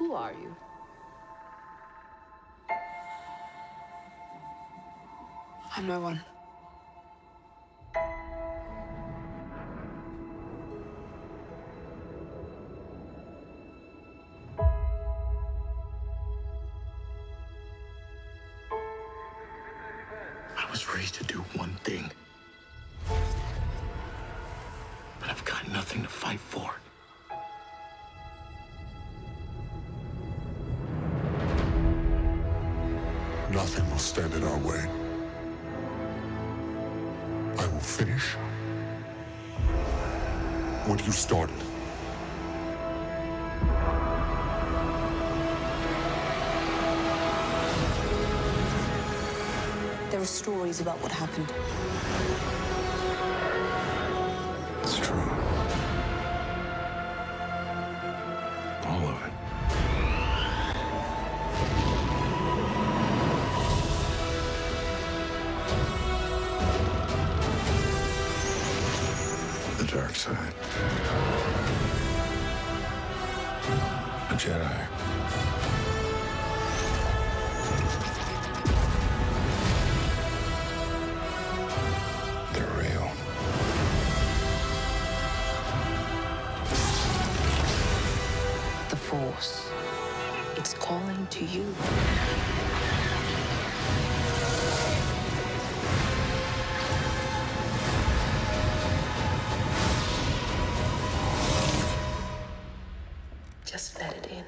Who are you? I'm no one. I was raised to do one thing. But I've got nothing to fight for. Nothing will stand in our way. I will finish what you started. There are stories about what happened. It's true. Dark side. A Jedi. They're real. The Force. It's calling to you. Just let it in.